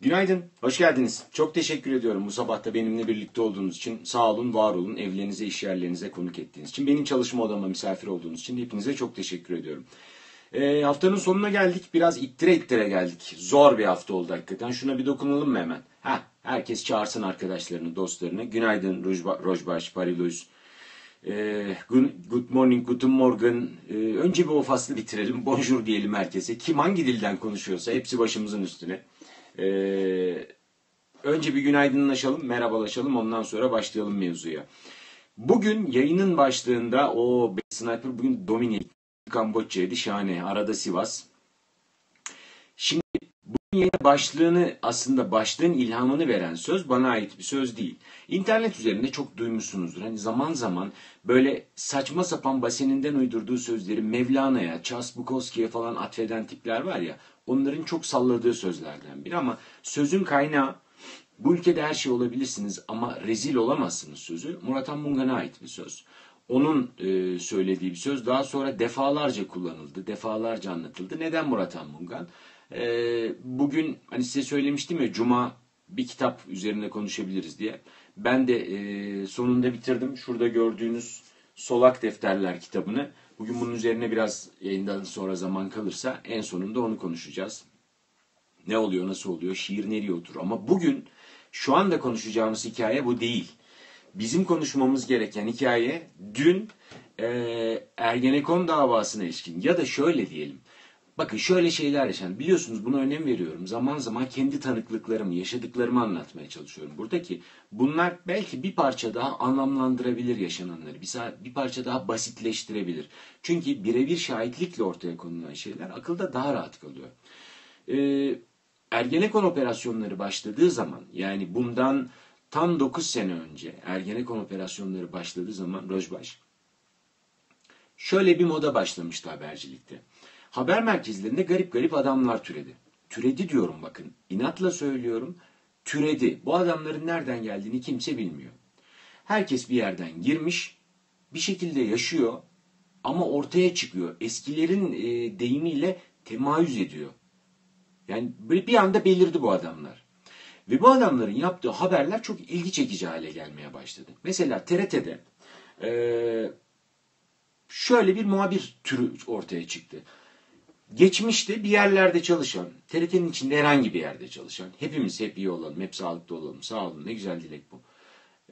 Günaydın, hoş geldiniz. Çok teşekkür ediyorum bu sabah da benimle birlikte olduğunuz için. Sağ olun, var olun, evlerinize, iş yerlerinize konuk ettiğiniz için. Benim çalışma odama misafir olduğunuz için hepinize çok teşekkür ediyorum. E, haftanın sonuna geldik. Biraz ittire ittire geldik. Zor bir hafta oldu hakikaten. Şuna bir dokunalım mı hemen? Ha, herkes çağırsın arkadaşlarını, dostlarını. Günaydın Rojba, Rojbaş, Pariluz. E, good, good morning, guten morgen. E, önce bir o faslı bitirelim. Bonjour diyelim herkese. Kim hangi dilden konuşuyorsa hepsi başımızın üstüne. E, önce bir günaydınlaşalım, merhabalaşalım. Ondan sonra başlayalım mevzuya. Bugün yayının başlığında o Sniper bugün domine Kamboçya'ydı. Şahane. Arada Sivas. Şimdi bu yeni başlığını aslında başlığın ilhamını veren söz bana ait bir söz değil. İnternet üzerinde çok duymuşsunuzdur. Hani zaman zaman böyle saçma sapan baseninden uydurduğu sözleri Mevlana'ya, Charles Bukowski'ye falan atfeden tipler var ya. Onların çok salladığı sözlerden biri ama sözün kaynağı bu ülkede her şey olabilirsiniz ama rezil olamazsınız sözü Murat Anmungan'a ait bir söz. Onun e, söylediği bir söz daha sonra defalarca kullanıldı, defalarca anlatıldı. Neden Murat Anmungan? E, bugün hani size söylemiştim ya Cuma bir kitap üzerine konuşabiliriz diye. Ben de e, sonunda bitirdim. Şurada gördüğünüz Solak Defterler kitabını. Bugün bunun üzerine biraz yayından sonra zaman kalırsa en sonunda onu konuşacağız. Ne oluyor, nasıl oluyor, şiir nereye otur. Ama bugün şu anda konuşacağımız hikaye bu değil. Bizim konuşmamız gereken hikaye dün e, Ergenekon davasına ilişkin ya da şöyle diyelim. Bakın şöyle şeyler yaşandı. Biliyorsunuz buna önem veriyorum. Zaman zaman kendi tanıklıklarımı, yaşadıklarımı anlatmaya çalışıyorum. Buradaki bunlar belki bir parça daha anlamlandırabilir yaşananları. Bir, parça daha basitleştirebilir. Çünkü birebir şahitlikle ortaya konulan şeyler akılda daha rahat kalıyor. Ee, Ergenekon operasyonları başladığı zaman yani bundan tam 9 sene önce Ergenekon operasyonları başladığı zaman Rojbaş şöyle bir moda başlamıştı habercilikte. Haber merkezlerinde garip garip adamlar türedi. Türedi diyorum bakın. inatla söylüyorum. Türedi. Bu adamların nereden geldiğini kimse bilmiyor. Herkes bir yerden girmiş, bir şekilde yaşıyor ama ortaya çıkıyor. Eskilerin e, deyimiyle temayüz ediyor. Yani bir anda belirdi bu adamlar. Ve bu adamların yaptığı haberler çok ilgi çekici hale gelmeye başladı. Mesela TRT'de e, şöyle bir muhabir türü ortaya çıktı. Geçmişte bir yerlerde çalışan, TRT'nin içinde herhangi bir yerde çalışan, hepimiz hep iyi olalım, hep sağlıklı olalım, sağ olun ne güzel dilek bu.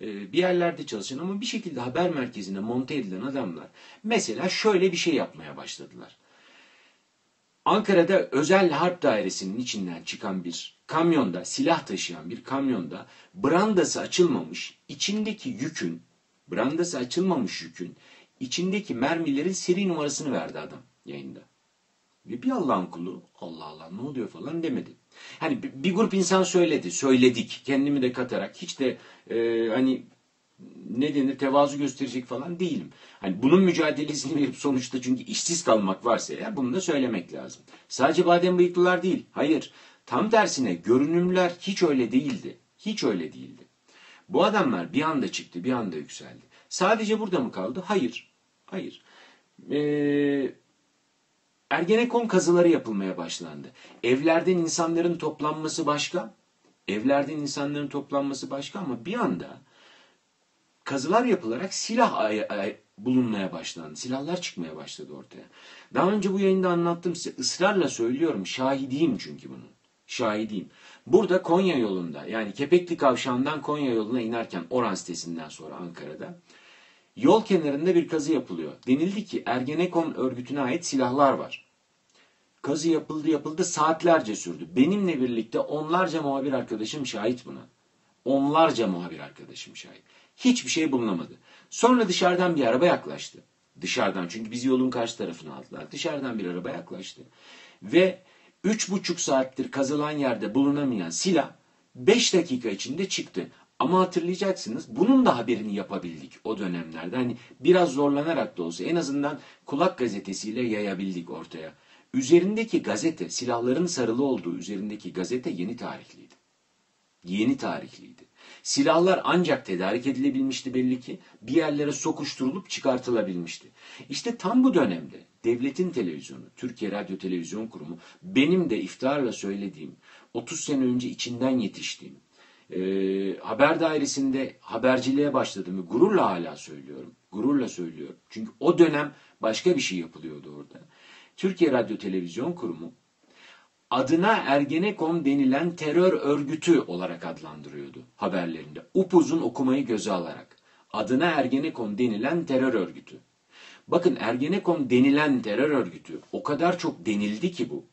Ee, bir yerlerde çalışan ama bir şekilde haber merkezine monte edilen adamlar mesela şöyle bir şey yapmaya başladılar. Ankara'da özel harp dairesinin içinden çıkan bir kamyonda, silah taşıyan bir kamyonda brandası açılmamış, içindeki yükün, brandası açılmamış yükün, içindeki mermilerin seri numarasını verdi adam yayında. Ve bir Allah'ın kulu Allah Allah ne oluyor falan demedi. Hani bir grup insan söyledi, söyledik kendimi de katarak hiç de e, hani ne denir tevazu gösterecek falan değilim. Hani bunun mücadelesini verip sonuçta çünkü işsiz kalmak varsa eğer bunu da söylemek lazım. Sadece badem bıyıklılar değil. Hayır. Tam tersine görünümler hiç öyle değildi. Hiç öyle değildi. Bu adamlar bir anda çıktı, bir anda yükseldi. Sadece burada mı kaldı? Hayır. Hayır. Ee, Ergenekon kazıları yapılmaya başlandı. Evlerden insanların toplanması başka. Evlerden insanların toplanması başka ama bir anda kazılar yapılarak silah ay- ay- bulunmaya başlandı. Silahlar çıkmaya başladı ortaya. Daha önce bu yayında anlattım size. ısrarla söylüyorum. Şahidiyim çünkü bunun. Şahidiyim. Burada Konya yolunda yani Kepekli Kavşağı'ndan Konya yoluna inerken Oran sitesinden sonra Ankara'da yol kenarında bir kazı yapılıyor. Denildi ki Ergenekon örgütüne ait silahlar var. Kazı yapıldı yapıldı saatlerce sürdü. Benimle birlikte onlarca muhabir arkadaşım şahit buna. Onlarca muhabir arkadaşım şahit. Hiçbir şey bulunamadı. Sonra dışarıdan bir araba yaklaştı. Dışarıdan çünkü bizi yolun karşı tarafına aldılar. Dışarıdan bir araba yaklaştı. Ve üç buçuk saattir kazılan yerde bulunamayan silah beş dakika içinde çıktı. Ama hatırlayacaksınız bunun da haberini yapabildik o dönemlerde. Hani biraz zorlanarak da olsa en azından kulak gazetesiyle yayabildik ortaya. Üzerindeki gazete, silahların sarılı olduğu üzerindeki gazete yeni tarihliydi. Yeni tarihliydi. Silahlar ancak tedarik edilebilmişti belli ki bir yerlere sokuşturulup çıkartılabilmişti. İşte tam bu dönemde devletin televizyonu, Türkiye Radyo Televizyon Kurumu benim de iftarla söylediğim 30 sene önce içinden yetiştiğim e, haber dairesinde haberciliğe başladığımı gururla hala söylüyorum. Gururla söylüyorum. Çünkü o dönem başka bir şey yapılıyordu orada. Türkiye Radyo Televizyon Kurumu adına Ergenekon denilen terör örgütü olarak adlandırıyordu haberlerinde. Upuzun okumayı göze alarak. Adına Ergenekon denilen terör örgütü. Bakın Ergenekon denilen terör örgütü o kadar çok denildi ki bu.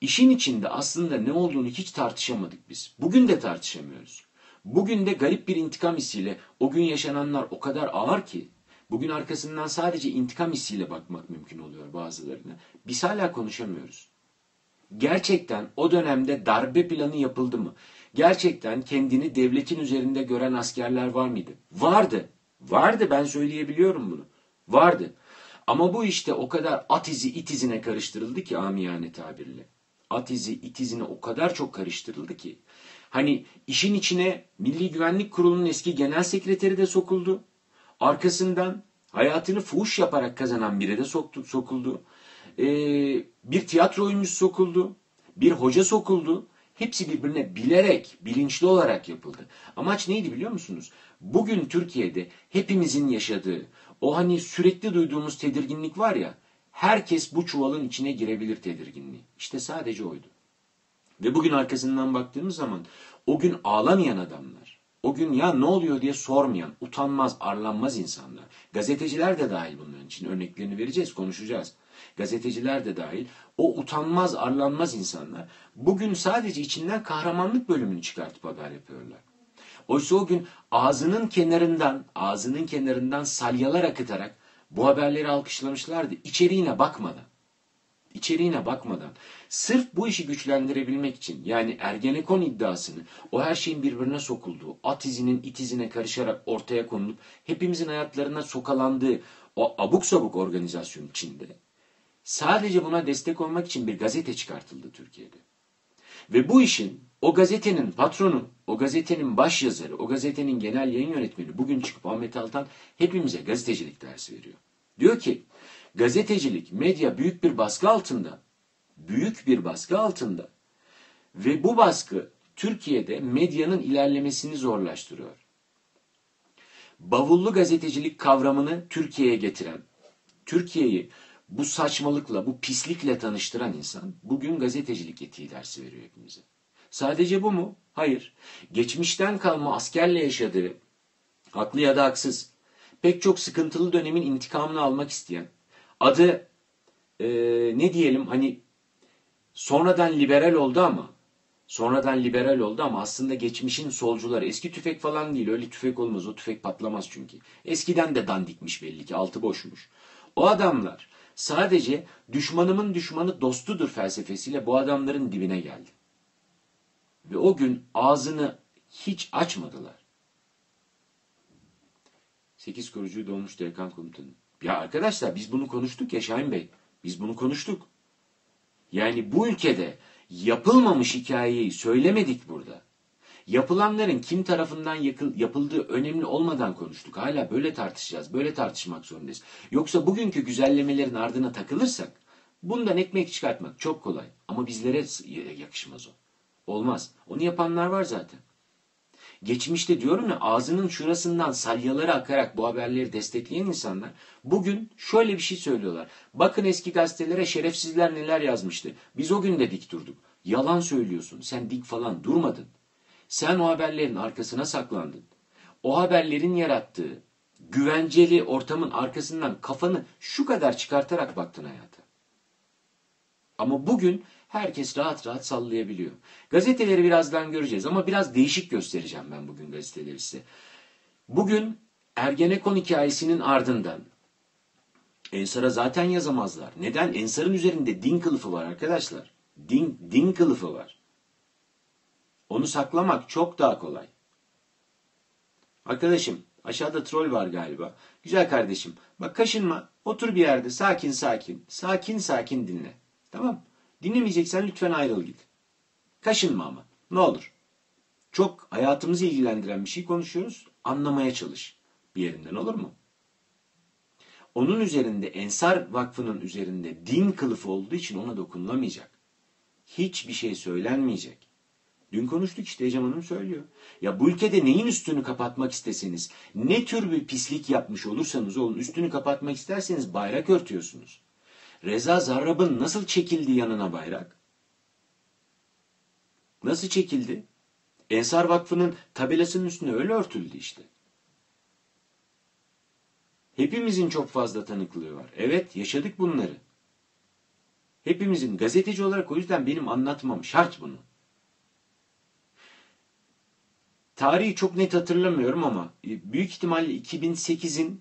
İşin içinde aslında ne olduğunu hiç tartışamadık biz. Bugün de tartışamıyoruz. Bugün de garip bir intikam hissiyle o gün yaşananlar o kadar ağır ki bugün arkasından sadece intikam hissiyle bakmak mümkün oluyor bazılarına. Biz hala konuşamıyoruz. Gerçekten o dönemde darbe planı yapıldı mı? Gerçekten kendini devletin üzerinde gören askerler var mıydı? Vardı. Vardı ben söyleyebiliyorum bunu. Vardı. Ama bu işte o kadar at izi it izine karıştırıldı ki amiyane tabirle. At izi it izine o kadar çok karıştırıldı ki. Hani işin içine Milli Güvenlik Kurulu'nun eski genel sekreteri de sokuldu. Arkasından hayatını fuhuş yaparak kazanan biri de soktu, sokuldu. Ee, bir tiyatro oyuncusu sokuldu. Bir hoca sokuldu. Hepsi birbirine bilerek, bilinçli olarak yapıldı. Amaç neydi biliyor musunuz? Bugün Türkiye'de hepimizin yaşadığı, o hani sürekli duyduğumuz tedirginlik var ya, herkes bu çuvalın içine girebilir tedirginliği. İşte sadece oydu. Ve bugün arkasından baktığımız zaman o gün ağlamayan adamlar, o gün ya ne oluyor diye sormayan, utanmaz, arlanmaz insanlar. Gazeteciler de dahil bunun için örneklerini vereceğiz, konuşacağız. Gazeteciler de dahil o utanmaz, arlanmaz insanlar bugün sadece içinden kahramanlık bölümünü çıkartıp haber yapıyorlar. Oysa o gün ağzının kenarından, ağzının kenarından salyalar akıtarak bu haberleri alkışlamışlardı. İçeriğine bakmadan. İçeriğine bakmadan. Sırf bu işi güçlendirebilmek için yani Ergenekon iddiasını o her şeyin birbirine sokulduğu, at izinin it izine karışarak ortaya konulup hepimizin hayatlarına sokalandığı o abuk sabuk organizasyon içinde sadece buna destek olmak için bir gazete çıkartıldı Türkiye'de. Ve bu işin o gazetenin patronu, o gazetenin baş yazarı, o gazetenin genel yayın yönetmeni bugün çıkıp Ahmet Altan hepimize gazetecilik dersi veriyor. Diyor ki gazetecilik, medya büyük bir baskı altında. Büyük bir baskı altında. Ve bu baskı Türkiye'de medyanın ilerlemesini zorlaştırıyor. Bavullu gazetecilik kavramını Türkiye'ye getiren, Türkiye'yi bu saçmalıkla, bu pislikle tanıştıran insan bugün gazetecilik etiği dersi veriyor hepimize. Sadece bu mu? Hayır. Geçmişten kalma askerle yaşadığı, haklı ya da haksız, pek çok sıkıntılı dönemin intikamını almak isteyen, adı e, ne diyelim hani sonradan liberal oldu ama sonradan liberal oldu ama aslında geçmişin solcuları eski tüfek falan değil öyle tüfek olmaz o tüfek patlamaz çünkü. Eskiden de dandikmiş belli ki altı boşmuş. O adamlar sadece düşmanımın düşmanı dostudur felsefesiyle bu adamların dibine geldi. Ve o gün ağzını hiç açmadılar. Sekiz kurucuyu dolmuş Erkan Komutanı. Ya arkadaşlar biz bunu konuştuk ya Şahin Bey. Biz bunu konuştuk. Yani bu ülkede yapılmamış hikayeyi söylemedik burada. Yapılanların kim tarafından yapıldığı önemli olmadan konuştuk. Hala böyle tartışacağız. Böyle tartışmak zorundayız. Yoksa bugünkü güzellemelerin ardına takılırsak bundan ekmek çıkartmak çok kolay. Ama bizlere yakışmaz o. Olmaz. Onu yapanlar var zaten. Geçmişte diyorum ya ağzının şurasından salyaları akarak bu haberleri destekleyen insanlar bugün şöyle bir şey söylüyorlar. Bakın eski gazetelere şerefsizler neler yazmıştı. Biz o gün de dik durduk. Yalan söylüyorsun. Sen dik falan durmadın. Sen o haberlerin arkasına saklandın. O haberlerin yarattığı güvenceli ortamın arkasından kafanı şu kadar çıkartarak baktın hayata. Ama bugün herkes rahat rahat sallayabiliyor. Gazeteleri birazdan göreceğiz ama biraz değişik göstereceğim ben bugün gazeteleri size. Bugün Ergenekon hikayesinin ardından Ensar'a zaten yazamazlar. Neden? Ensar'ın üzerinde din kılıfı var arkadaşlar. Din, din kılıfı var. Onu saklamak çok daha kolay. Arkadaşım aşağıda troll var galiba. Güzel kardeşim bak kaşınma otur bir yerde sakin sakin sakin sakin dinle. Tamam Dinlemeyeceksen lütfen ayrıl git. Kaşınma ama ne olur. Çok hayatımızı ilgilendiren bir şey konuşuyoruz. Anlamaya çalış bir yerinden olur mu? Onun üzerinde Ensar Vakfı'nın üzerinde din kılıfı olduğu için ona dokunulamayacak. Hiçbir şey söylenmeyecek. Dün konuştuk işte Ecem Hanım söylüyor. Ya bu ülkede neyin üstünü kapatmak isteseniz, ne tür bir pislik yapmış olursanız olun üstünü kapatmak isterseniz bayrak örtüyorsunuz. Reza Zarrab'ın nasıl çekildi yanına bayrak? Nasıl çekildi? Ensar Vakfı'nın tabelasının üstüne öyle örtüldü işte. Hepimizin çok fazla tanıklığı var. Evet yaşadık bunları. Hepimizin gazeteci olarak o yüzden benim anlatmam şart bunu. Tarihi çok net hatırlamıyorum ama e, büyük ihtimalle 2008'in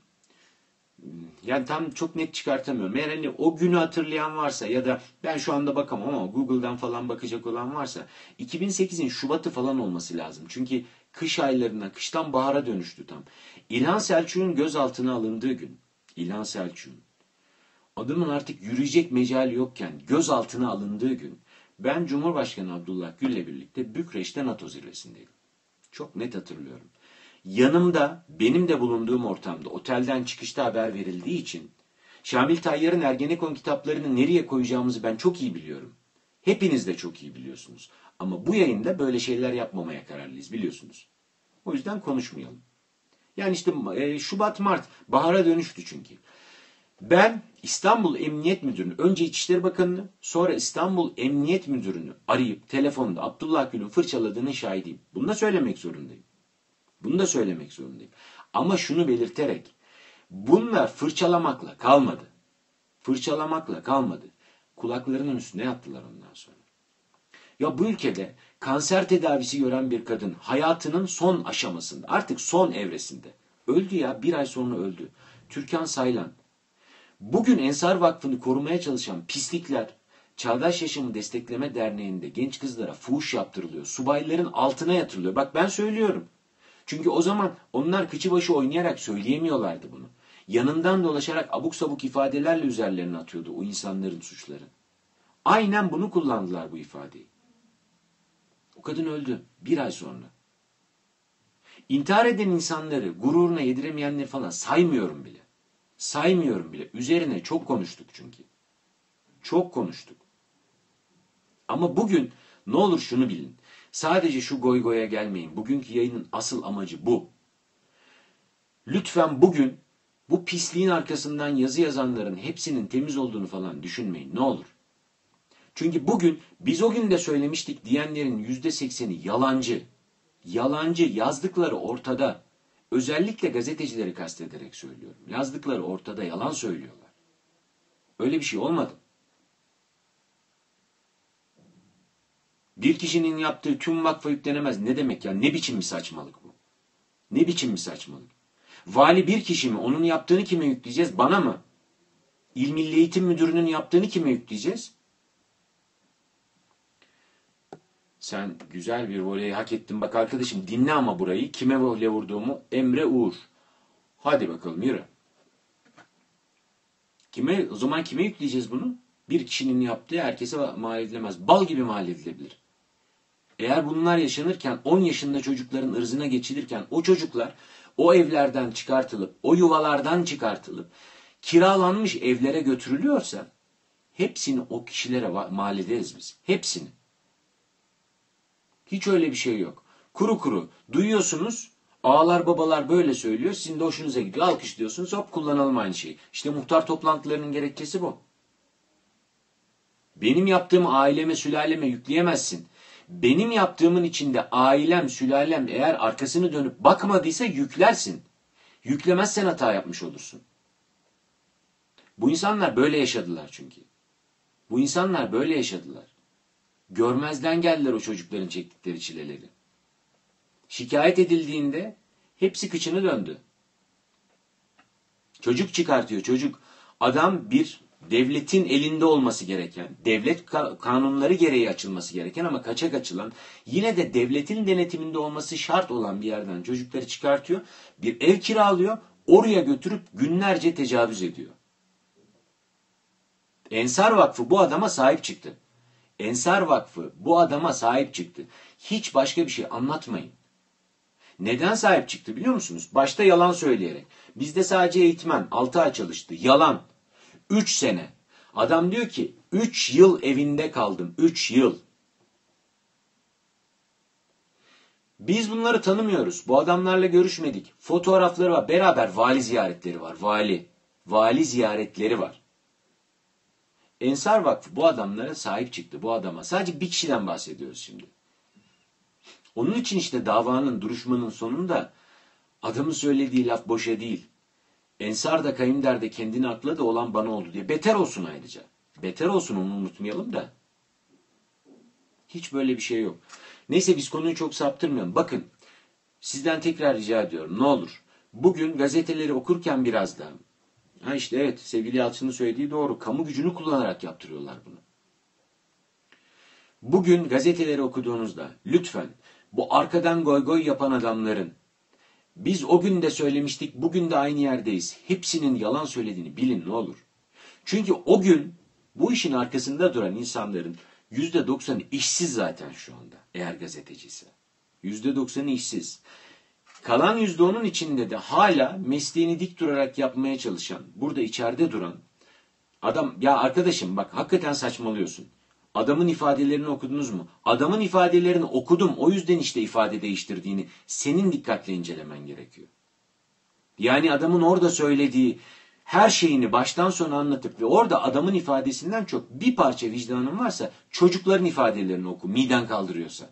yani tam çok net çıkartamıyorum. Eğer hani o günü hatırlayan varsa ya da ben şu anda bakamam ama Google'dan falan bakacak olan varsa 2008'in Şubat'ı falan olması lazım. Çünkü kış aylarına, kıştan bahara dönüştü tam. İlhan Selçuk'un gözaltına alındığı gün. İlhan Selçuk'un. Adamın artık yürüyecek mecali yokken gözaltına alındığı gün ben Cumhurbaşkanı Abdullah Gül'le birlikte Bükreş'te NATO zirvesindeydim. Çok net hatırlıyorum. Yanımda benim de bulunduğum ortamda otelden çıkışta haber verildiği için Şamil Tayyar'ın Ergenekon kitaplarını nereye koyacağımızı ben çok iyi biliyorum. Hepiniz de çok iyi biliyorsunuz. Ama bu yayında böyle şeyler yapmamaya kararlıyız biliyorsunuz. O yüzden konuşmayalım. Yani işte e, Şubat Mart bahara dönüştü çünkü. Ben İstanbul Emniyet Müdürü'nü, önce İçişleri Bakanı'nı, sonra İstanbul Emniyet Müdürü'nü arayıp telefonda Abdullah Gül'ün fırçaladığının şahidiyim. Bunu da söylemek zorundayım. Bunu da söylemek zorundayım. Ama şunu belirterek, bunlar fırçalamakla kalmadı. Fırçalamakla kalmadı. Kulaklarının üstüne yattılar ondan sonra. Ya bu ülkede kanser tedavisi gören bir kadın hayatının son aşamasında, artık son evresinde. Öldü ya, bir ay sonra öldü. Türkan Saylan. Bugün Ensar Vakfı'nı korumaya çalışan pislikler, Çağdaş Yaşamı Destekleme Derneği'nde genç kızlara fuhuş yaptırılıyor. Subayların altına yatırılıyor. Bak ben söylüyorum. Çünkü o zaman onlar kıçı başı oynayarak söyleyemiyorlardı bunu. Yanından dolaşarak abuk sabuk ifadelerle üzerlerine atıyordu o insanların suçları. Aynen bunu kullandılar bu ifadeyi. O kadın öldü bir ay sonra. İntihar eden insanları, gururuna yediremeyenleri falan saymıyorum bile. Saymıyorum bile. Üzerine çok konuştuk çünkü. Çok konuştuk. Ama bugün ne olur şunu bilin. Sadece şu goy goya gelmeyin. Bugünkü yayının asıl amacı bu. Lütfen bugün bu pisliğin arkasından yazı yazanların hepsinin temiz olduğunu falan düşünmeyin. Ne olur. Çünkü bugün biz o gün de söylemiştik diyenlerin yüzde sekseni yalancı. Yalancı yazdıkları ortada. Özellikle gazetecileri kastederek söylüyorum. Yazdıkları ortada yalan söylüyorlar. Öyle bir şey olmadı. Bir kişinin yaptığı tüm vakfa yüklenemez. Ne demek ya? Ne biçim bir saçmalık bu? Ne biçim bir saçmalık? Vali bir kişi mi? Onun yaptığını kime yükleyeceğiz? Bana mı? İl Milli Eğitim Müdürü'nün yaptığını kime yükleyeceğiz? Sen güzel bir voley hak ettin. Bak arkadaşım dinle ama burayı. Kime voley vurduğumu? Emre Uğur. Hadi bakalım yürü. Kime, o zaman kime yükleyeceğiz bunu? Bir kişinin yaptığı herkese mal edilemez. Bal gibi mal edilebilir. Eğer bunlar yaşanırken 10 yaşında çocukların ırzına geçilirken o çocuklar o evlerden çıkartılıp, o yuvalardan çıkartılıp kiralanmış evlere götürülüyorsa hepsini o kişilere mal ederiz biz. Hepsini. Hiç öyle bir şey yok. Kuru kuru duyuyorsunuz ağlar babalar böyle söylüyor sizin de hoşunuza gidiyor alkışlıyorsunuz hop kullanalım aynı şeyi. İşte muhtar toplantılarının gerekçesi bu. Benim yaptığım aileme sülaleme yükleyemezsin benim yaptığımın içinde ailem, sülalem eğer arkasını dönüp bakmadıysa yüklersin. Yüklemezsen hata yapmış olursun. Bu insanlar böyle yaşadılar çünkü. Bu insanlar böyle yaşadılar. Görmezden geldiler o çocukların çektikleri çileleri. Şikayet edildiğinde hepsi kıçını döndü. Çocuk çıkartıyor çocuk. Adam bir devletin elinde olması gereken, devlet kanunları gereği açılması gereken ama kaçak açılan, yine de devletin denetiminde olması şart olan bir yerden çocukları çıkartıyor, bir ev kiralıyor, oraya götürüp günlerce tecavüz ediyor. Ensar Vakfı bu adama sahip çıktı. Ensar Vakfı bu adama sahip çıktı. Hiç başka bir şey anlatmayın. Neden sahip çıktı biliyor musunuz? Başta yalan söyleyerek. Bizde sadece eğitmen 6 ay çalıştı. Yalan. 3 sene. Adam diyor ki 3 yıl evinde kaldım. 3 yıl. Biz bunları tanımıyoruz. Bu adamlarla görüşmedik. Fotoğrafları var. Beraber vali ziyaretleri var. Vali. Vali ziyaretleri var. Ensar Vakfı bu adamlara sahip çıktı. Bu adama. Sadece bir kişiden bahsediyoruz şimdi. Onun için işte davanın, duruşmanın sonunda adamın söylediği laf boşa değil. Ensar da kayınder de kendini akladı olan bana oldu diye. Beter olsun ayrıca. Beter olsun onu unutmayalım da. Hiç böyle bir şey yok. Neyse biz konuyu çok saptırmayalım. Bakın sizden tekrar rica ediyorum ne olur. Bugün gazeteleri okurken biraz daha. Ha işte evet sevgili Yalçın'ın söylediği doğru. Kamu gücünü kullanarak yaptırıyorlar bunu. Bugün gazeteleri okuduğunuzda lütfen bu arkadan goy goy yapan adamların biz o gün de söylemiştik bugün de aynı yerdeyiz. Hepsinin yalan söylediğini bilin ne olur. Çünkü o gün bu işin arkasında duran insanların yüzde doksanı işsiz zaten şu anda eğer gazeteciyse. Yüzde doksanı işsiz. Kalan yüzde onun içinde de hala mesleğini dik durarak yapmaya çalışan, burada içeride duran adam ya arkadaşım bak hakikaten saçmalıyorsun. Adamın ifadelerini okudunuz mu? Adamın ifadelerini okudum. O yüzden işte ifade değiştirdiğini senin dikkatle incelemen gerekiyor. Yani adamın orada söylediği her şeyini baştan sona anlatıp ve orada adamın ifadesinden çok bir parça vicdanın varsa çocukların ifadelerini oku. Miden kaldırıyorsa.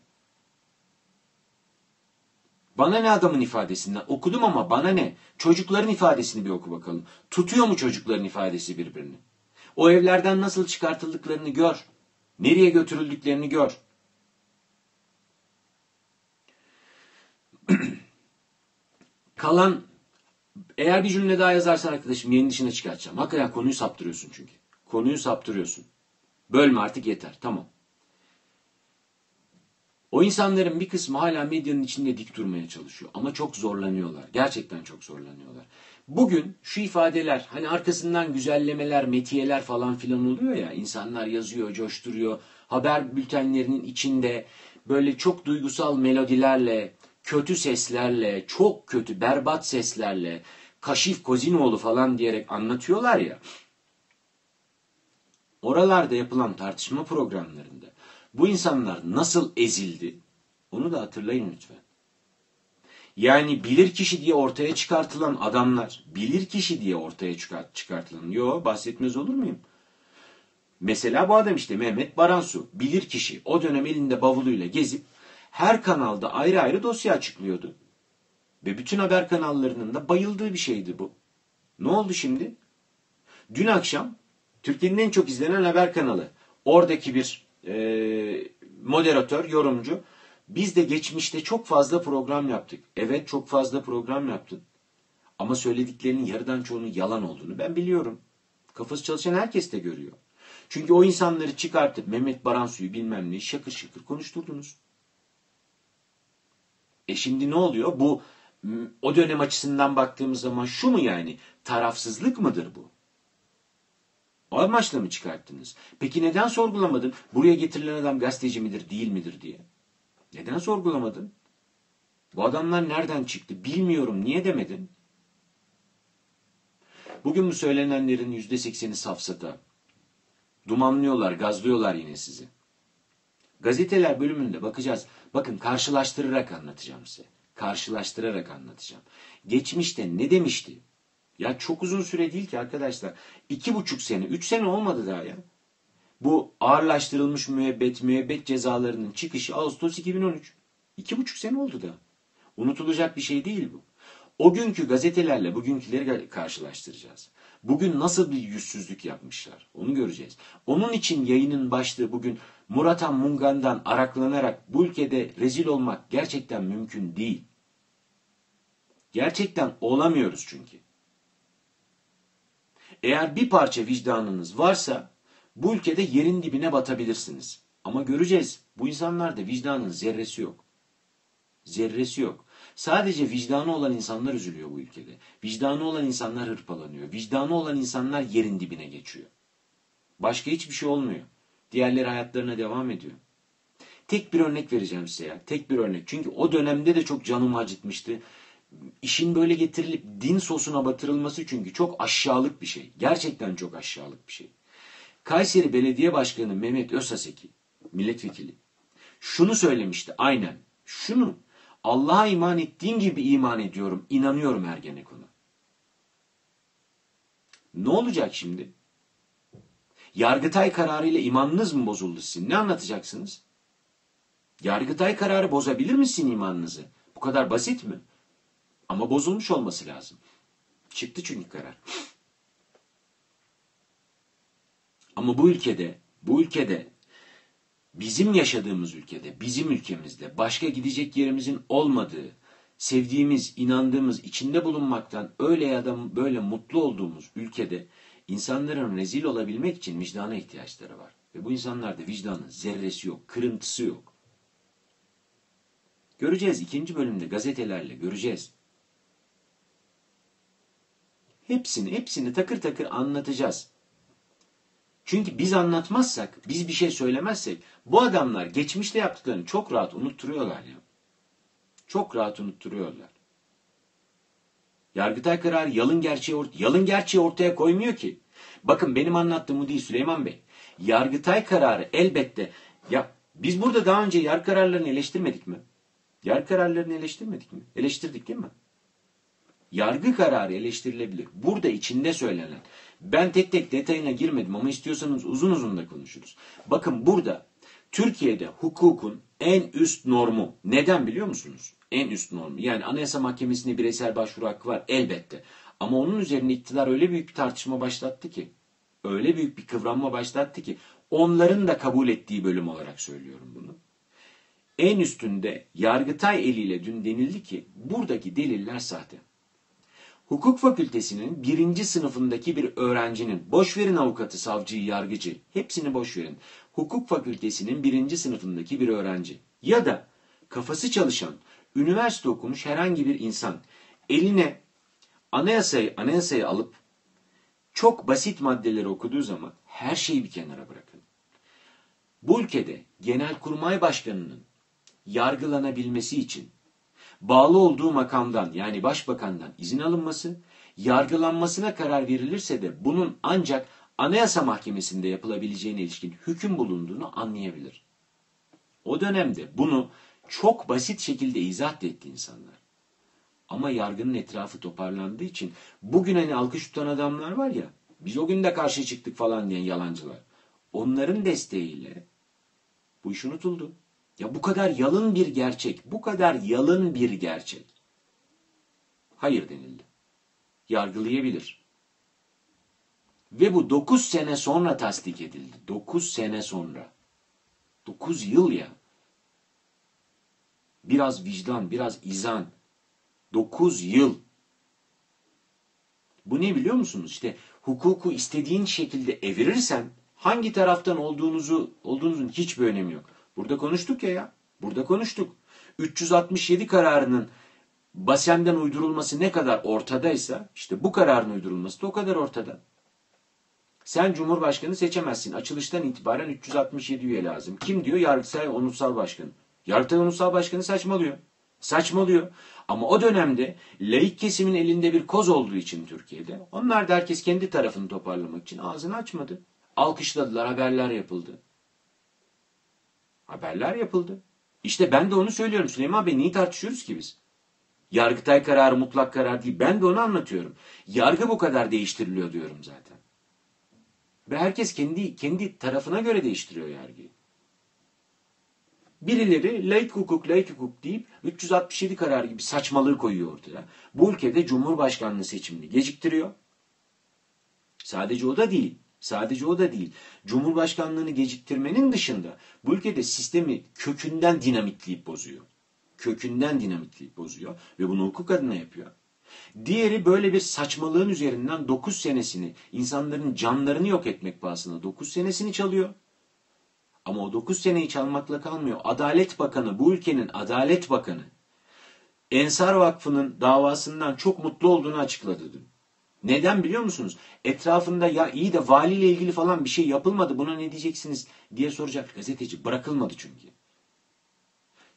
Bana ne adamın ifadesinden? Okudum ama bana ne? Çocukların ifadesini bir oku bakalım. Tutuyor mu çocukların ifadesi birbirini? O evlerden nasıl çıkartıldıklarını gör. Nereye götürüldüklerini gör. Kalan eğer bir cümle daha yazarsan arkadaşım yayın dışına çıkartacağım. Hakikaten konuyu saptırıyorsun çünkü. Konuyu saptırıyorsun. Bölme artık yeter. Tamam. O insanların bir kısmı hala medyanın içinde dik durmaya çalışıyor. Ama çok zorlanıyorlar. Gerçekten çok zorlanıyorlar. Bugün şu ifadeler hani arkasından güzellemeler, metiyeler falan filan oluyor ya. insanlar yazıyor, coşturuyor. Haber bültenlerinin içinde böyle çok duygusal melodilerle, kötü seslerle, çok kötü, berbat seslerle, Kaşif Kozinoğlu falan diyerek anlatıyorlar ya. Oralarda yapılan tartışma programlarında bu insanlar nasıl ezildi? Onu da hatırlayın lütfen. Yani bilir kişi diye ortaya çıkartılan adamlar, bilir kişi diye ortaya çıkartılan, yo bahsetmez olur muyum? Mesela bu adam işte Mehmet Baransu, bilir kişi. O dönem elinde bavuluyla gezip her kanalda ayrı ayrı dosya açıklıyordu. Ve bütün haber kanallarının da bayıldığı bir şeydi bu. Ne oldu şimdi? Dün akşam Türkiye'nin en çok izlenen haber kanalı. Oradaki bir e, moderatör, yorumcu. Biz de geçmişte çok fazla program yaptık. Evet çok fazla program yaptın. Ama söylediklerinin yarıdan çoğunun yalan olduğunu ben biliyorum. Kafası çalışan herkes de görüyor. Çünkü o insanları çıkartıp Mehmet Baransu'yu bilmem ne şakır şakır konuşturdunuz. E şimdi ne oluyor? Bu o dönem açısından baktığımız zaman şu mu yani? Tarafsızlık mıdır bu? O amaçla mı çıkarttınız? Peki neden sorgulamadın? Buraya getirilen adam gazeteci midir, değil midir diye. Neden sorgulamadın? Bu adamlar nereden çıktı? Bilmiyorum. Niye demedin? Bugün bu söylenenlerin yüzde sekseni safsata. Dumanlıyorlar, gazlıyorlar yine sizi. Gazeteler bölümünde bakacağız. Bakın karşılaştırarak anlatacağım size. Karşılaştırarak anlatacağım. Geçmişte ne demişti? Ya çok uzun süre değil ki arkadaşlar. İki buçuk sene, üç sene olmadı daha ya. Bu ağırlaştırılmış müebbet, müebbet cezalarının çıkışı Ağustos 2013. İki buçuk sene oldu da. Unutulacak bir şey değil bu. O günkü gazetelerle bugünküleri karşılaştıracağız. Bugün nasıl bir yüzsüzlük yapmışlar onu göreceğiz. Onun için yayının başlığı bugün Muratan Mungan'dan araklanarak bu ülkede rezil olmak gerçekten mümkün değil. Gerçekten olamıyoruz çünkü. Eğer bir parça vicdanınız varsa bu ülkede yerin dibine batabilirsiniz. Ama göreceğiz bu insanlarda vicdanın zerresi yok. Zerresi yok. Sadece vicdanı olan insanlar üzülüyor bu ülkede. Vicdanı olan insanlar hırpalanıyor. Vicdanı olan insanlar yerin dibine geçiyor. Başka hiçbir şey olmuyor. Diğerleri hayatlarına devam ediyor. Tek bir örnek vereceğim size ya. Tek bir örnek. Çünkü o dönemde de çok canımı acıtmıştı. İşin böyle getirilip din sosuna batırılması çünkü çok aşağılık bir şey. Gerçekten çok aşağılık bir şey. Kayseri Belediye Başkanı Mehmet Özaseki, milletvekili, şunu söylemişti aynen. Şunu, Allah'a iman ettiğim gibi iman ediyorum, inanıyorum Ergenekon'a. Ne olacak şimdi? Yargıtay kararıyla imanınız mı bozuldu sizin? Ne anlatacaksınız? Yargıtay kararı bozabilir misin imanınızı? Bu kadar basit mi? Ama bozulmuş olması lazım. Çıktı çünkü karar. Ama bu ülkede, bu ülkede bizim yaşadığımız ülkede, bizim ülkemizde başka gidecek yerimizin olmadığı, sevdiğimiz, inandığımız, içinde bulunmaktan öyle ya da böyle mutlu olduğumuz ülkede insanların rezil olabilmek için vicdana ihtiyaçları var. Ve bu insanlarda vicdanın zerresi yok, kırıntısı yok. Göreceğiz ikinci bölümde gazetelerle göreceğiz. Hepsini, hepsini takır takır anlatacağız. Çünkü biz anlatmazsak, biz bir şey söylemezsek bu adamlar geçmişte yaptıklarını çok rahat unutturuyorlar ya. Çok rahat unutturuyorlar. Yargıtay kararı yalın gerçeği, ort yalın gerçeği ortaya koymuyor ki. Bakın benim anlattığım bu değil Süleyman Bey. Yargıtay kararı elbette ya biz burada daha önce yargı kararlarını eleştirmedik mi? Yargı kararlarını eleştirmedik mi? Eleştirdik değil mi? Yargı kararı eleştirilebilir. Burada içinde söylenen. Ben tek tek detayına girmedim ama istiyorsanız uzun uzun da konuşuruz. Bakın burada Türkiye'de hukukun en üst normu. Neden biliyor musunuz? En üst normu. Yani Anayasa Mahkemesi'ne bireysel başvuru hakkı var elbette. Ama onun üzerine iktidar öyle büyük bir tartışma başlattı ki, öyle büyük bir kıvranma başlattı ki, onların da kabul ettiği bölüm olarak söylüyorum bunu. En üstünde Yargıtay eliyle dün denildi ki, buradaki deliller sahte. Hukuk fakültesinin birinci sınıfındaki bir öğrencinin, boş verin avukatı, savcıyı, yargıcı, hepsini boş verin. Hukuk fakültesinin birinci sınıfındaki bir öğrenci ya da kafası çalışan, üniversite okumuş herhangi bir insan eline anayasayı, anayasayı alıp çok basit maddeleri okuduğu zaman her şeyi bir kenara bırakın. Bu ülkede Genelkurmay Başkanı'nın yargılanabilmesi için bağlı olduğu makamdan yani başbakandan izin alınması, yargılanmasına karar verilirse de bunun ancak Anayasa Mahkemesi'nde yapılabileceğine ilişkin hüküm bulunduğunu anlayabilir. O dönemde bunu çok basit şekilde izah etti insanlar. Ama yargının etrafı toparlandığı için bugün hani alkış tutan adamlar var ya, biz o gün de karşı çıktık falan diyen yalancılar. Onların desteğiyle bu iş unutuldu. Ya bu kadar yalın bir gerçek, bu kadar yalın bir gerçek. Hayır denildi. Yargılayabilir. Ve bu 9 sene sonra tasdik edildi. 9 sene sonra. 9 yıl ya. Biraz vicdan, biraz izan. 9 yıl. Bu ne biliyor musunuz? İşte hukuku istediğin şekilde evirirsen hangi taraftan olduğunuzu olduğunuzun hiçbir önemi yok. Burada konuştuk ya ya. Burada konuştuk. 367 kararının Basen'den uydurulması ne kadar ortadaysa işte bu kararın uydurulması da o kadar ortada. Sen Cumhurbaşkanı seçemezsin. Açılıştan itibaren 367 üye lazım. Kim diyor? Yargıtay Onursal Başkanı. Yargıtay Onursal Başkanı saçmalıyor. Saçmalıyor. Ama o dönemde laik kesimin elinde bir koz olduğu için Türkiye'de onlar da herkes kendi tarafını toparlamak için ağzını açmadı. Alkışladılar, haberler yapıldı. Haberler yapıldı. İşte ben de onu söylüyorum Süleyman Bey. Niye tartışıyoruz ki biz? Yargıtay kararı mutlak karar değil. Ben de onu anlatıyorum. Yargı bu kadar değiştiriliyor diyorum zaten. Ve herkes kendi kendi tarafına göre değiştiriyor yargıyı. Birileri laik hukuk, laik hukuk deyip 367 karar gibi saçmalığı koyuyor ortaya. Bu ülkede Cumhurbaşkanlığı seçimini geciktiriyor. Sadece o da değil. Sadece o da değil. Cumhurbaşkanlığını geciktirmenin dışında bu ülkede sistemi kökünden dinamitleyip bozuyor. Kökünden dinamitleyip bozuyor ve bunu hukuk adına yapıyor. Diğeri böyle bir saçmalığın üzerinden 9 senesini, insanların canlarını yok etmek pahasına 9 senesini çalıyor. Ama o 9 seneyi çalmakla kalmıyor. Adalet Bakanı, bu ülkenin Adalet Bakanı, Ensar Vakfı'nın davasından çok mutlu olduğunu açıkladı dün. Neden biliyor musunuz? Etrafında ya iyi de valiyle ilgili falan bir şey yapılmadı buna ne diyeceksiniz diye soracak gazeteci. Bırakılmadı çünkü.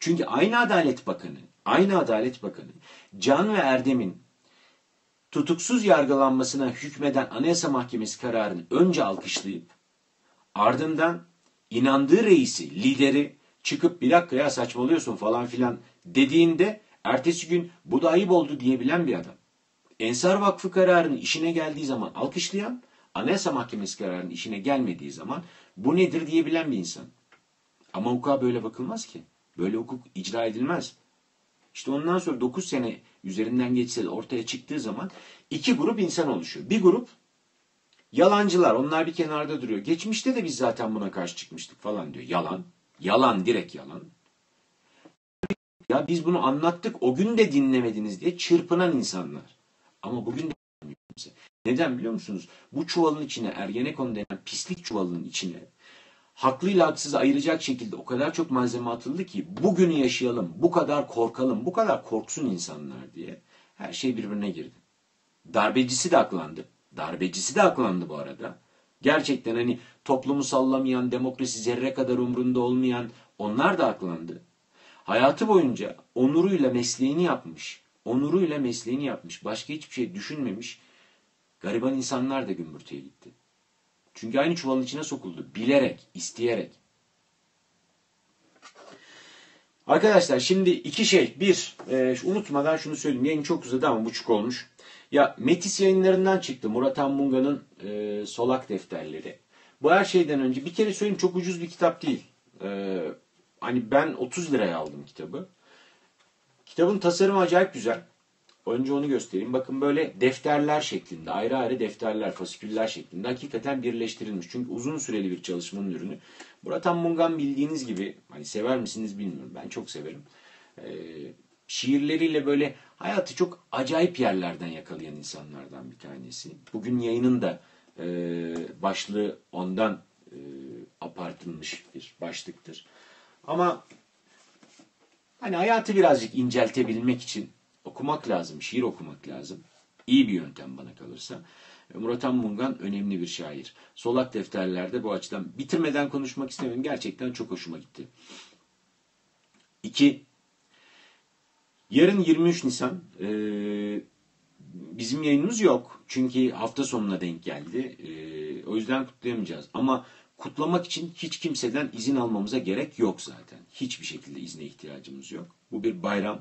Çünkü aynı Adalet Bakanı, aynı Adalet Bakanı Can ve Erdem'in tutuksuz yargılanmasına hükmeden Anayasa Mahkemesi kararını önce alkışlayıp ardından inandığı reisi, lideri çıkıp bir dakika ya saçmalıyorsun falan filan dediğinde ertesi gün bu da ayıp oldu diyebilen bir adam. Ensar Vakfı kararının işine geldiği zaman alkışlayan, Anayasa Mahkemesi kararının işine gelmediği zaman bu nedir diyebilen bir insan. Ama hukuka böyle bakılmaz ki. Böyle hukuk icra edilmez. İşte ondan sonra 9 sene üzerinden geçse de ortaya çıktığı zaman iki grup insan oluşuyor. Bir grup yalancılar. Onlar bir kenarda duruyor. Geçmişte de biz zaten buna karşı çıkmıştık falan diyor. Yalan. Yalan direkt yalan. Ya biz bunu anlattık o gün de dinlemediniz diye çırpınan insanlar. Ama bugün de neden biliyor musunuz? Bu çuvalın içine Ergenekon denen pislik çuvalının içine haklıyla haksız ayıracak şekilde o kadar çok malzeme atıldı ki bugünü yaşayalım, bu kadar korkalım, bu kadar korksun insanlar diye her şey birbirine girdi. Darbecisi de aklandı. Darbecisi de aklandı bu arada. Gerçekten hani toplumu sallamayan, demokrasi zerre kadar umrunda olmayan onlar da aklandı. Hayatı boyunca onuruyla mesleğini yapmış. Onuruyla mesleğini yapmış. Başka hiçbir şey düşünmemiş. Gariban insanlar da gümbürtüye gitti. Çünkü aynı çuvalın içine sokuldu. Bilerek, isteyerek. Arkadaşlar şimdi iki şey. Bir, e, unutmadan şunu söyleyeyim. Yayın çok uzadı ama buçuk olmuş. Ya Metis yayınlarından çıktı. Murat Anmunga'nın e, Solak Defterleri. Bu her şeyden önce bir kere söyleyeyim çok ucuz bir kitap değil. E, hani ben 30 liraya aldım kitabı. Kitabın tasarımı acayip güzel. Önce onu göstereyim. Bakın böyle defterler şeklinde, ayrı ayrı defterler, fasiküller şeklinde hakikaten birleştirilmiş. Çünkü uzun süreli bir çalışmanın ürünü. Murat Anmungan bildiğiniz gibi, hani sever misiniz bilmiyorum, ben çok severim. Ee, şiirleriyle böyle hayatı çok acayip yerlerden yakalayan insanlardan bir tanesi. Bugün yayının da e, başlığı ondan e, apartılmış bir başlıktır. Ama hani hayatı birazcık inceltebilmek için okumak lazım, şiir okumak lazım. İyi bir yöntem bana kalırsa. Murat Anmungan önemli bir şair. Solak defterlerde bu açıdan bitirmeden konuşmak istemiyorum. Gerçekten çok hoşuma gitti. İki, yarın 23 Nisan e, bizim yayınımız yok. Çünkü hafta sonuna denk geldi. E, o yüzden kutlayamayacağız. Ama kutlamak için hiç kimseden izin almamıza gerek yok zaten. Hiçbir şekilde izne ihtiyacımız yok. Bu bir bayram.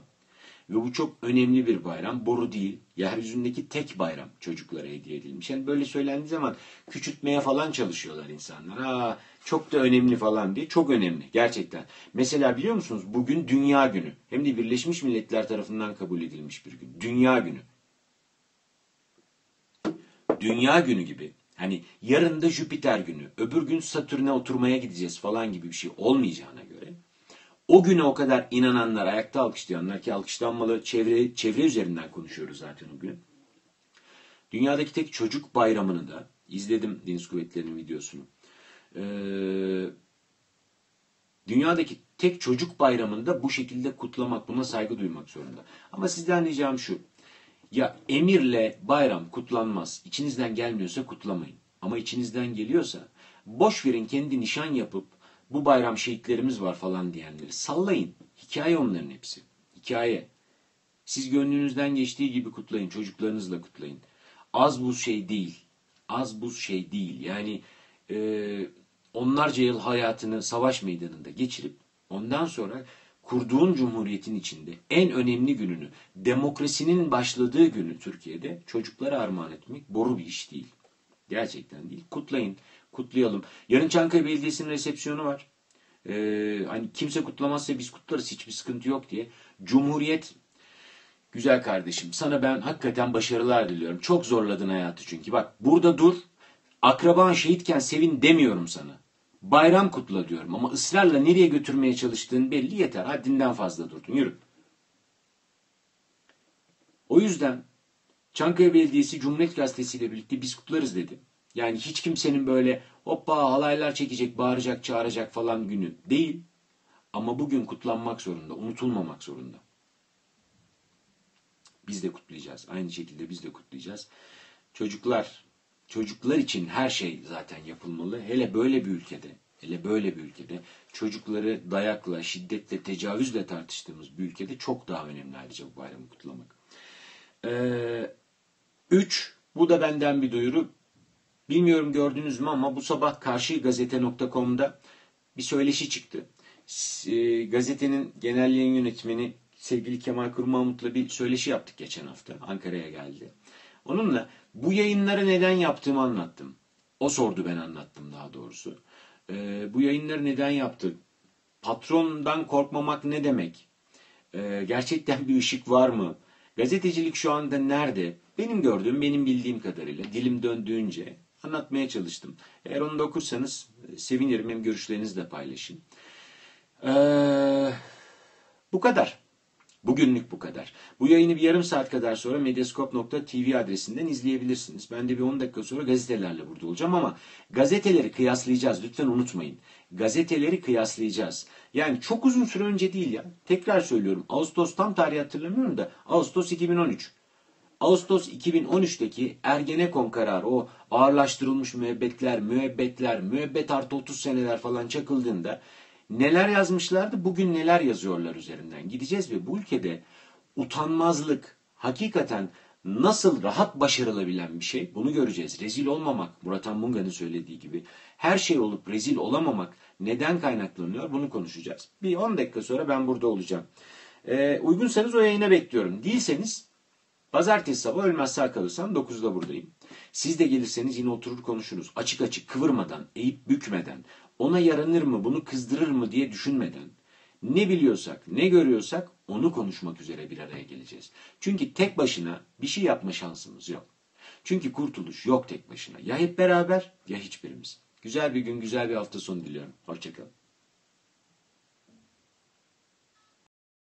Ve bu çok önemli bir bayram. Boru değil. Yeryüzündeki tek bayram çocuklara hediye edilmiş. Yani böyle söylendiği zaman küçültmeye falan çalışıyorlar insanlar. Ha, çok da önemli falan diye. Çok önemli gerçekten. Mesela biliyor musunuz bugün Dünya Günü. Hem de Birleşmiş Milletler tarafından kabul edilmiş bir gün. Dünya Günü. Dünya Günü gibi. Hani yarın da Jüpiter günü, öbür gün Satürn'e oturmaya gideceğiz falan gibi bir şey olmayacağına göre o güne o kadar inananlar, ayakta alkışlayanlar ki alkışlanmalı çevre, çevre üzerinden konuşuyoruz zaten o gün. Dünyadaki tek çocuk bayramını da izledim Deniz Kuvvetleri'nin videosunu. Ee, dünyadaki tek çocuk bayramını da bu şekilde kutlamak, buna saygı duymak zorunda. Ama sizden ricam şu. Ya emirle bayram kutlanmaz. İçinizden gelmiyorsa kutlamayın. Ama içinizden geliyorsa boş verin kendi nişan yapıp bu bayram şehitlerimiz var falan diyenleri sallayın. Hikaye onların hepsi. Hikaye. Siz gönlünüzden geçtiği gibi kutlayın. Çocuklarınızla kutlayın. Az buz şey değil. Az buz şey değil. Yani e, onlarca yıl hayatını savaş meydanında geçirip ondan sonra kurduğun cumhuriyetin içinde en önemli gününü, demokrasinin başladığı günü Türkiye'de çocuklara armağan etmek boru bir iş değil. Gerçekten değil. Kutlayın kutlayalım. Yarın Çankaya Belediyesi'nin resepsiyonu var. Ee, hani kimse kutlamazsa biz kutlarız hiçbir sıkıntı yok diye. Cumhuriyet güzel kardeşim sana ben hakikaten başarılar diliyorum. Çok zorladın hayatı çünkü. Bak burada dur. Akraban şehitken sevin demiyorum sana. Bayram kutla diyorum ama ısrarla nereye götürmeye çalıştığın belli yeter. Haddinden fazla durdun. Yürü. O yüzden Çankaya Belediyesi Cumhuriyet Gazetesi ile birlikte biz kutlarız dedi. Yani hiç kimsenin böyle hoppa halaylar çekecek, bağıracak, çağıracak falan günü değil. Ama bugün kutlanmak zorunda, unutulmamak zorunda. Biz de kutlayacağız. Aynı şekilde biz de kutlayacağız. Çocuklar, çocuklar için her şey zaten yapılmalı. Hele böyle bir ülkede, hele böyle bir ülkede çocukları dayakla, şiddetle, tecavüzle tartıştığımız bir ülkede çok daha önemli ayrıca bu bayramı kutlamak. Ee, üç, bu da benden bir duyuru. Bilmiyorum gördünüz mü ama bu sabah karşıgazete.com'da bir söyleşi çıktı. E, gazetenin genel yayın yönetmeni sevgili Kemal Kurmamut'la bir söyleşi yaptık geçen hafta. Ankara'ya geldi. Onunla bu yayınları neden yaptığımı anlattım. O sordu ben anlattım daha doğrusu. E, bu yayınları neden yaptı? Patrondan korkmamak ne demek? E, gerçekten bir ışık var mı? Gazetecilik şu anda nerede? Benim gördüğüm, benim bildiğim kadarıyla dilim döndüğünce anlatmaya çalıştım. Eğer onu da okursanız e, sevinirim. Hem görüşlerinizi de paylaşın. Ee, bu kadar. Bugünlük bu kadar. Bu yayını bir yarım saat kadar sonra medyascope.tv adresinden izleyebilirsiniz. Ben de bir 10 dakika sonra gazetelerle burada olacağım ama gazeteleri kıyaslayacağız. Lütfen unutmayın. Gazeteleri kıyaslayacağız. Yani çok uzun süre önce değil ya. Tekrar söylüyorum. Ağustos tam tarih hatırlamıyorum da Ağustos 2013. Ağustos 2013'teki Ergenekon kararı o ağırlaştırılmış müebbetler, müebbetler, müebbet artı 30 seneler falan çakıldığında neler yazmışlardı bugün neler yazıyorlar üzerinden gideceğiz ve bu ülkede utanmazlık hakikaten nasıl rahat başarılabilen bir şey bunu göreceğiz. Rezil olmamak Murat Anmunga'nın söylediği gibi her şey olup rezil olamamak neden kaynaklanıyor bunu konuşacağız. Bir 10 dakika sonra ben burada olacağım. Ee, uygunsanız o yayına bekliyorum. Değilseniz Pazartesi sabah ölmez sağ kalırsam 9'da buradayım. Siz de gelirseniz yine oturur konuşuruz. Açık açık kıvırmadan, eğip bükmeden, ona yaranır mı, bunu kızdırır mı diye düşünmeden. Ne biliyorsak, ne görüyorsak onu konuşmak üzere bir araya geleceğiz. Çünkü tek başına bir şey yapma şansımız yok. Çünkü kurtuluş yok tek başına. Ya hep beraber ya hiçbirimiz. Güzel bir gün, güzel bir hafta sonu diliyorum. Hoşçakalın.